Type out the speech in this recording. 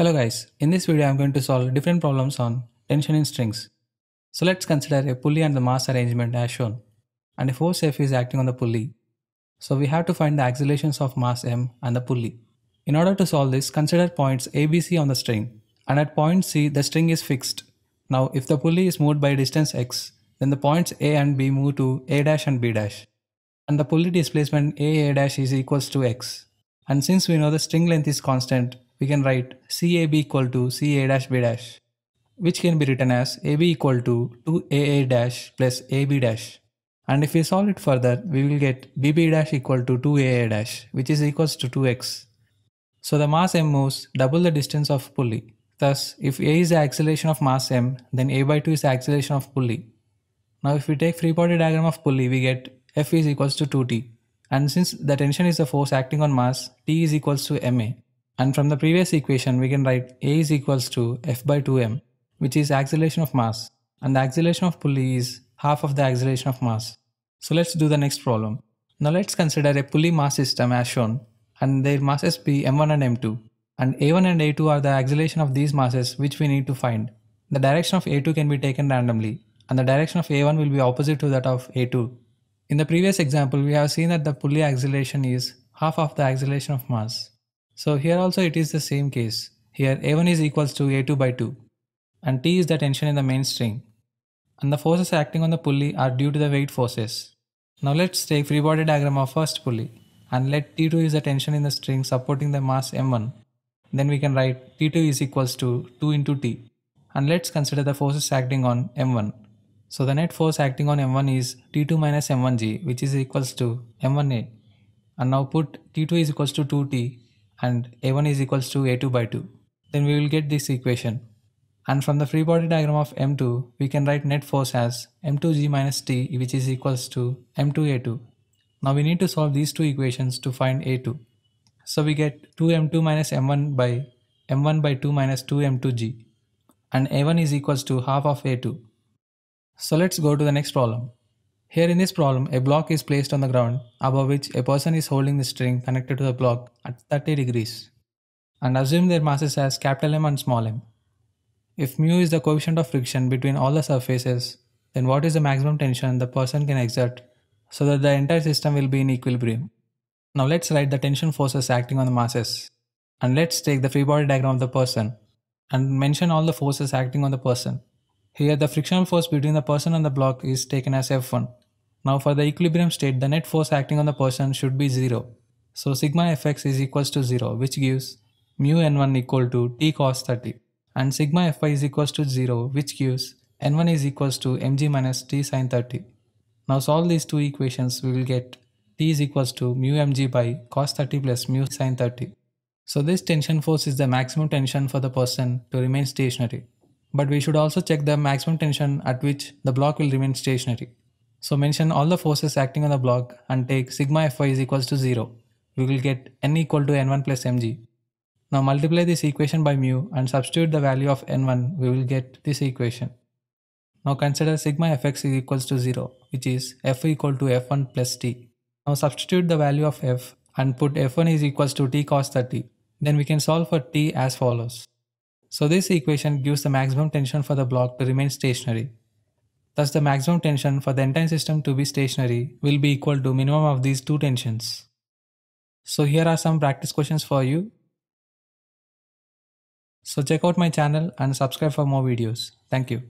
Hello guys, in this video I'm going to solve different problems on tension in strings. So let's consider a pulley and the mass arrangement as shown. And a force F is acting on the pulley. So we have to find the accelerations of mass m and the pulley. In order to solve this, consider points A, B, C on the string. And at point C, the string is fixed. Now if the pulley is moved by distance x, then the points A and B move to A dash and B dash. And the pulley displacement A A dash is equals to x. And since we know the string length is constant, we can write CAB equal to CA dash B dash, which can be written as AB equal to 2AA dash plus AB dash. And if we solve it further, we will get BB dash equal to 2AA dash, which is equals to 2x. So the mass m moves double the distance of pulley. Thus, if A is the acceleration of mass m, then A by 2 is the acceleration of pulley. Now if we take free body diagram of pulley, we get F is equals to 2t. And since the tension is the force acting on mass, T is equals to ma. And from the previous equation, we can write A is equals to F by 2m, which is acceleration of mass. And the acceleration of pulley is half of the acceleration of mass. So let's do the next problem. Now let's consider a pulley mass system as shown and their masses be m1 and m2. And a1 and a2 are the acceleration of these masses which we need to find. The direction of a2 can be taken randomly and the direction of a1 will be opposite to that of a2. In the previous example, we have seen that the pulley acceleration is half of the acceleration of mass. So here also it is the same case. Here A1 is equals to A2 by 2 and T is the tension in the main string and the forces acting on the pulley are due to the weight forces. Now let's take free body diagram of first pulley and let T2 is the tension in the string supporting the mass M1. Then we can write T2 is equals to 2 into T and let's consider the forces acting on M1. So the net force acting on M1 is T2 minus M1G which is equals to M1A and now put T2 is equals to 2T and a1 is equals to a2 by 2. Then we will get this equation. And from the free body diagram of m2, we can write net force as m2g minus t which is equals to m2a2. Now we need to solve these two equations to find a2. So we get 2m2 minus m1 by m1 by 2 minus 2m2g and a1 is equals to half of a2. So let's go to the next problem. Here in this problem, a block is placed on the ground above which a person is holding the string connected to the block at 30 degrees and assume their masses as capital M and small m. If mu is the coefficient of friction between all the surfaces, then what is the maximum tension the person can exert so that the entire system will be in equilibrium. Now let's write the tension forces acting on the masses. And let's take the free body diagram of the person and mention all the forces acting on the person. Here the frictional force between the person and the block is taken as F1 now for the equilibrium state, the net force acting on the person should be 0. So sigma fx is equals to 0 which gives mu n1 equal to t cos 30 and sigma fy is equals to 0 which gives n1 is equals to mg minus t sin 30. Now solve these two equations we will get t is equals to mu mg by cos 30 plus mu sin 30. So this tension force is the maximum tension for the person to remain stationary. But we should also check the maximum tension at which the block will remain stationary. So mention all the forces acting on the block and take sigma Fy is equals to 0. We will get n equal to n1 plus mg. Now multiply this equation by mu and substitute the value of n1, we will get this equation. Now consider sigma fx is equals to 0, which is f equal to f1 plus t. Now substitute the value of f and put f1 is equals to t cos 30. Then we can solve for t as follows. So this equation gives the maximum tension for the block to remain stationary. Thus the maximum tension for the entire system to be stationary will be equal to minimum of these two tensions. So here are some practice questions for you. So check out my channel and subscribe for more videos. Thank you.